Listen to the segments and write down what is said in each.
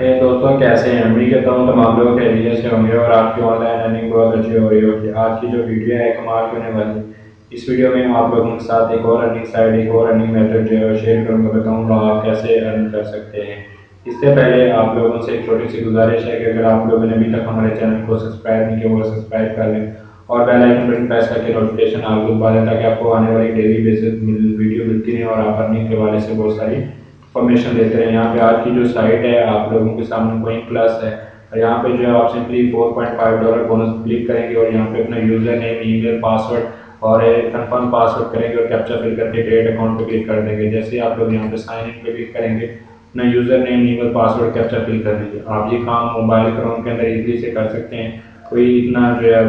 हे दोस्तों, कैसे हैं? उम्मीद करता हूँ तमाम लोग खैरियत से होंगे और आपकी ऑनलाइन अर्निंग बहुत अच्छी हो रही होगी। आज की जो वीडियो है, कमाल की होने वाली। इस वीडियो में हम आप लोगों के साथ एक और अर्निंग साइड एक और अर्निंग मेथड जो है शेयर करूँगा, बताऊँगा आप कैसे अर्न कर सकते हैं। इससे पहले आप लोगों से एक छोटी सी गुजारिश है कि अगर आप लोगों ने अभी तक हमारे चैनल को सब्सक्राइब नहीं किया, वो सब्सक्राइब कर लें और आइकन बटन प्रेस करके नोटिफिकेशन आपको बता दें ताकि आपको आने वाली डेली बेसिस वीडियो मिलती रहे और आप अर्निंग के वाले से बहुत सारी इन्फॉर्मेशन देते हैं यहाँ पे आज की जो साइट है, आप लोगों के सामने कोई प्लस है। और यहाँ पे जो है आप सिंपली 4.5 डॉलर बोनस क्लिक करेंगे और यहाँ पे अपना यूज़र नेम ईमेल पासवर्ड और कंफर्म पासवर्ड करेंगे और कैप्चा फिल करके क्रिएट अकाउंट पे क्लिक कर देंगे। जैसे आप लोग यहाँ पे साइन इन पे क्लिक करेंगे, अपना user name email password captcha fill कर देंगे। आप ये काम मोबाइल क्रोम के अंदर इजली से कर सकते हैं। कोई इतना जो है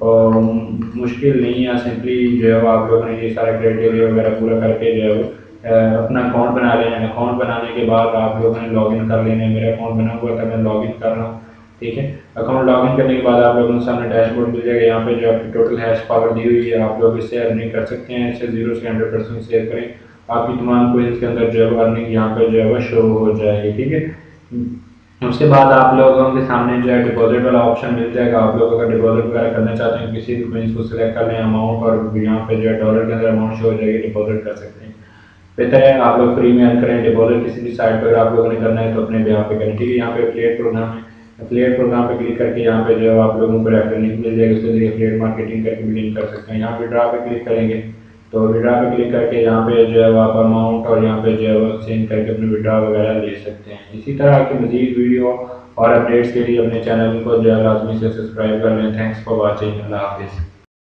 वो मुश्किल नहीं है। सिंपली जो है वो आप लोगों ने ये सारा क्राइटेरिया वगैरह पूरा करके जो है वो अपना अकाउंट बना लेना है अकाउंट बनाने के बाद आप लोगों ने लॉगिन कर लेना है मेरा अकाउंट बना हुआ था, मैं लॉगिन कर रहा हूँ, ठीक है? अकाउंट लॉगिन करने के बाद आप लोगों के सामने डैशबोर्ड मिल जाएगा, यहाँ पे जो आपकी टोटल हैश पावर दी हुई है, आप लोग इससे अर्निंग कर सकते हैं, इसे ज़ीरो से हंड्रेड परसेंट शेयर करें। आपकी तमाम कोइंस के अंदर जो है अर्निंग यहाँ पर जो है वो शो हो जाएगी, ठीक है? उसके बाद आप लोगों के सामने जो है डिपॉजिट वाला ऑप्शन मिल जाएगा। आप लोग अगर डिपॉजिट वगैरह करना चाहते हैं, किसी भी कोइंस को सिलेक्ट कर लें अमाउंट और यहाँ पे जो है डॉलर के अंदर अमाउंट शो हो जाएगी डिपॉजिट कर सकते हैं। बेहतर है, आप लोग फ्री में करें डिपॉजिट किसी भी साइट पर आप लोगों ने करना है तो अपने यहाँ पे करें ठीक है यहाँ पे अफिलिएट प्रोग्राम है। अफिलिएट प्रोग्राम पे क्लिक करके यहाँ पे जो है आप लोगों को रेफर लिंक मिल जाएगा, उसके ज़रिए अफिलिएट मार्केटिंग करके भी लिंक कर सकते हैं। यहाँ विड्रा पे क्लिक करेंगे तो विड्रा पे क्लिक करके यहाँ पे जो है आप अमाउंट और यहाँ पे जो है वो चेंज करके अपने विड्रा वगैरह ले सकते हैं। इसी तरह की मजीद वीडियो और अपडेट्स के लिए अपने चैनल को जो है लाजमी से सब्सक्राइब कर लें। थैंक्स फॉर वॉचिंग अल्लाह हाफिज़।